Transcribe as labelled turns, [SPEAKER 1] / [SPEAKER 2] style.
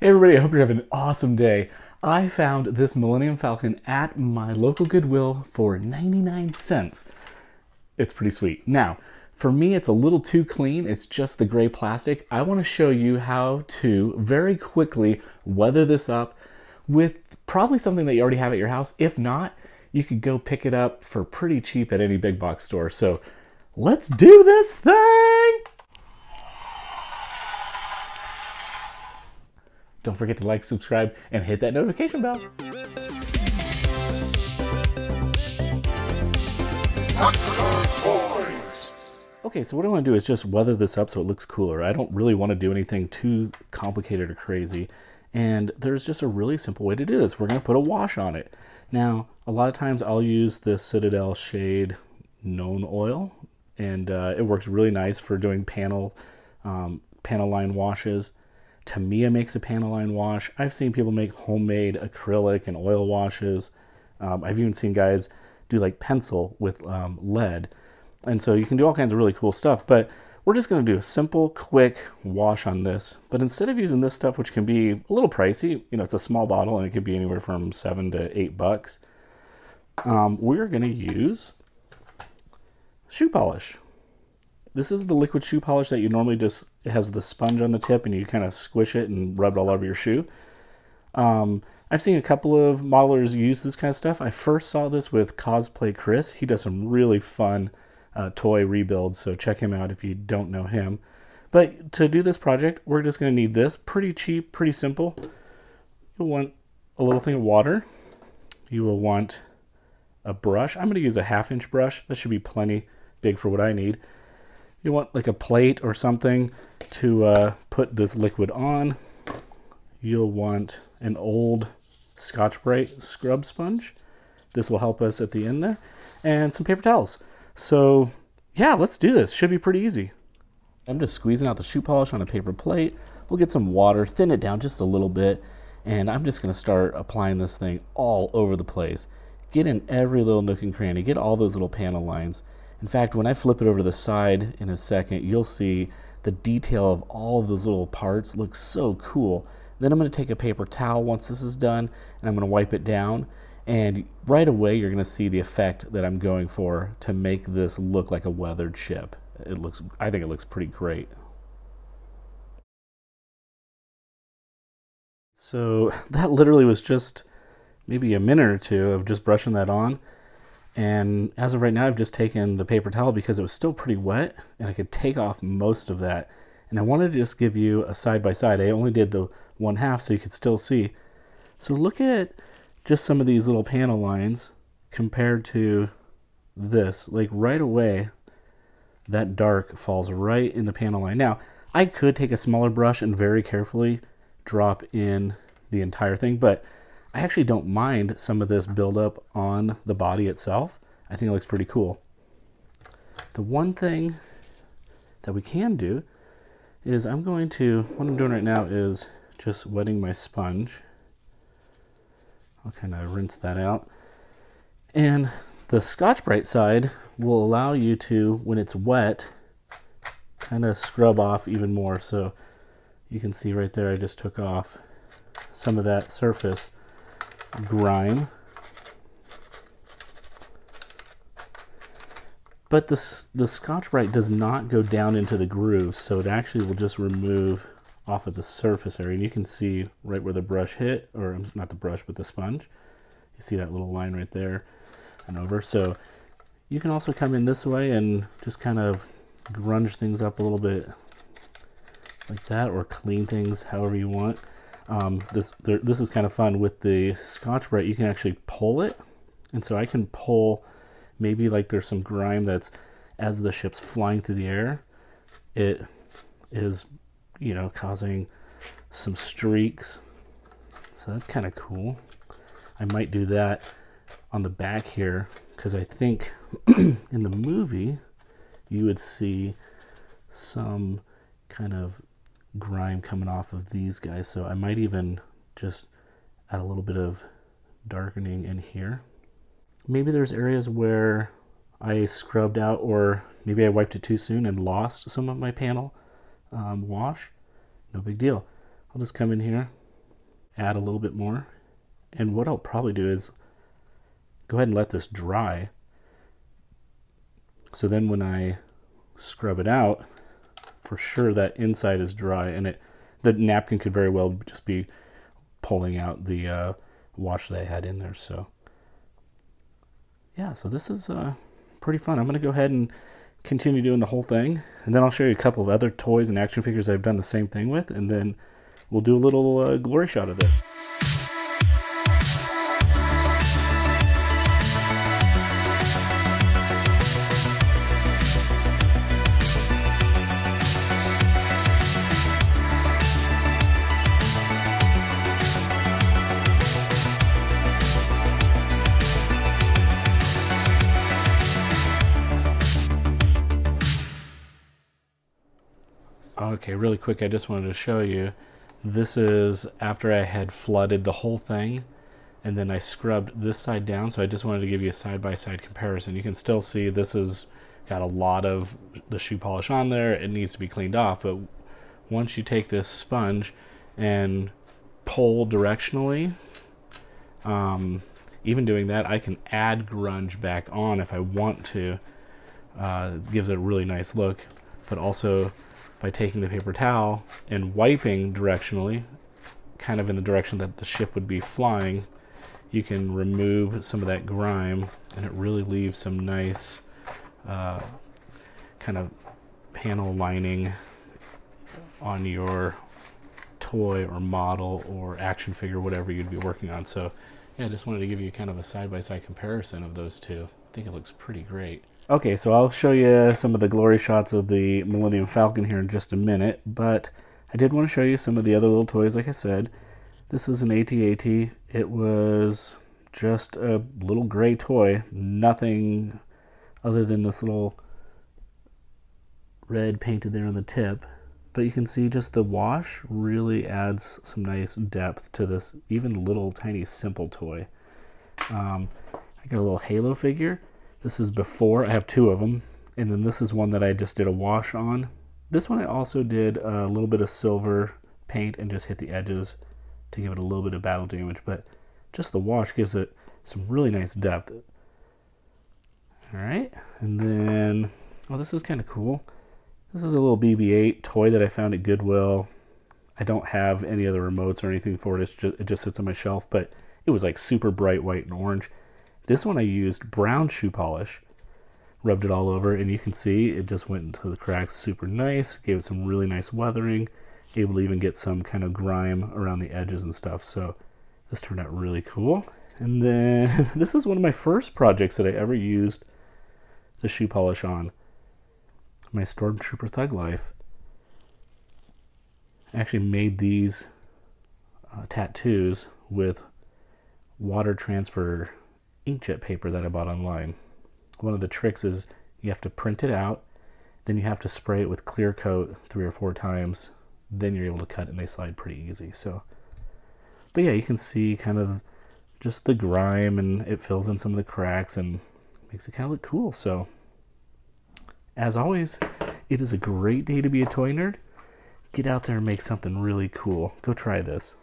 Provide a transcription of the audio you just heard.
[SPEAKER 1] Hey everybody, I hope you're having an awesome day. I found this Millennium Falcon at my local Goodwill for 99 cents. It's pretty sweet. Now, for me, it's a little too clean. It's just the gray plastic. I want to show you how to very quickly weather this up with probably something that you already have at your house. If not, you could go pick it up for pretty cheap at any big box store. So let's do this thing! Don't forget to like, subscribe, and hit that notification bell. Okay, so what I want to do is just weather this up so it looks cooler. I don't really want to do anything too complicated or crazy. And there's just a really simple way to do this. We're going to put a wash on it. Now, a lot of times I'll use this Citadel Shade Nuln Oil, and uh, it works really nice for doing panel um, panel line washes. Tamiya makes a panel line wash. I've seen people make homemade acrylic and oil washes. Um, I've even seen guys do like pencil with um, lead. And so you can do all kinds of really cool stuff. But we're just going to do a simple, quick wash on this. But instead of using this stuff, which can be a little pricey, you know, it's a small bottle and it could be anywhere from seven to eight bucks, um, we're going to use shoe polish. This is the liquid shoe polish that you normally just has the sponge on the tip and you kind of squish it and rub it all over your shoe. Um, I've seen a couple of modelers use this kind of stuff. I first saw this with Cosplay Chris. He does some really fun uh, toy rebuilds, so check him out if you don't know him. But to do this project, we're just going to need this. Pretty cheap, pretty simple. You'll want a little thing of water. You will want a brush. I'm going to use a half inch brush. That should be plenty big for what I need. You want like a plate or something to uh, put this liquid on. You'll want an old Scotch-Brite scrub sponge. This will help us at the end there. And some paper towels. So yeah, let's do this. Should be pretty easy. I'm just squeezing out the shoe polish on a paper plate. We'll get some water, thin it down just a little bit, and I'm just gonna start applying this thing all over the place. Get in every little nook and cranny, get all those little panel lines. In fact, when I flip it over to the side in a second, you'll see the detail of all of those little parts looks so cool. Then I'm going to take a paper towel once this is done and I'm going to wipe it down. And right away, you're going to see the effect that I'm going for to make this look like a weathered ship. It looks, I think it looks pretty great. So that literally was just maybe a minute or two of just brushing that on. And as of right now, I've just taken the paper towel because it was still pretty wet and I could take off most of that. And I wanted to just give you a side by side. I only did the one half so you could still see. So look at just some of these little panel lines compared to this. Like right away, that dark falls right in the panel line. Now, I could take a smaller brush and very carefully drop in the entire thing, but I actually don't mind some of this buildup on the body itself. I think it looks pretty cool. The one thing that we can do is I'm going to, what I'm doing right now is just wetting my sponge. I'll kind of rinse that out. And the Scotch-Brite side will allow you to, when it's wet, kind of scrub off even more. So you can see right there I just took off some of that surface grime. But the, the Scotch-Brite does not go down into the grooves, so it actually will just remove off of the surface area. And you can see right where the brush hit, or um, not the brush, but the sponge. You see that little line right there and over. So you can also come in this way and just kind of grunge things up a little bit like that, or clean things however you want. Um, this there, this is kind of fun with the Scotch-Brite. You can actually pull it, and so I can pull maybe like there's some grime that's as the ship's flying through the air, it is you know causing some streaks. So that's kind of cool. I might do that on the back here because I think in the movie you would see some kind of grime coming off of these guys. So I might even just add a little bit of darkening in here. Maybe there's areas where I scrubbed out or maybe I wiped it too soon and lost some of my panel um, wash. No big deal. I'll just come in here add a little bit more. And what I'll probably do is go ahead and let this dry. So then when I scrub it out, for sure that inside is dry and it the napkin could very well just be pulling out the uh, wash that I had in there. So yeah, so this is uh, pretty fun. I'm going to go ahead and continue doing the whole thing. And then I'll show you a couple of other toys and action figures I've done the same thing with. And then we'll do a little uh, glory shot of this. Okay, really quick, I just wanted to show you. This is after I had flooded the whole thing, and then I scrubbed this side down, so I just wanted to give you a side-by-side -side comparison. You can still see this has got a lot of the shoe polish on there. It needs to be cleaned off, but once you take this sponge and pull directionally, um, even doing that, I can add grunge back on if I want to. Uh, it gives it a really nice look, but also by taking the paper towel and wiping directionally, kind of in the direction that the ship would be flying, you can remove some of that grime and it really leaves some nice uh, kind of panel lining on your toy or model or action figure, whatever you'd be working on. So yeah, I just wanted to give you kind of a side-by-side -side comparison of those two. I think it looks pretty great. Okay, so I'll show you some of the glory shots of the Millennium Falcon here in just a minute, but I did want to show you some of the other little toys, like I said. This is an AT-AT. It was just a little gray toy, nothing other than this little red painted there on the tip. But you can see just the wash really adds some nice depth to this even little tiny simple toy. Um, I got a little Halo figure. This is before, I have two of them, and then this is one that I just did a wash on. This one I also did a little bit of silver paint and just hit the edges to give it a little bit of battle damage, but just the wash gives it some really nice depth. Alright, and then, oh this is kind of cool. This is a little BB-8 toy that I found at Goodwill. I don't have any other remotes or anything for it, just, it just sits on my shelf, but it was like super bright white and orange. This one I used brown shoe polish, rubbed it all over, and you can see it just went into the cracks super nice, gave it some really nice weathering, able to even get some kind of grime around the edges and stuff. So this turned out really cool. And then this is one of my first projects that I ever used the shoe polish on. My Stormtrooper Thug Life. I actually made these uh, tattoos with water transfer inkjet paper that I bought online. One of the tricks is you have to print it out, then you have to spray it with clear coat three or four times, then you're able to cut and they slide pretty easy. So, but yeah, you can see kind of just the grime and it fills in some of the cracks and makes it kind of look cool. So, as always, it is a great day to be a toy nerd. Get out there and make something really cool. Go try this.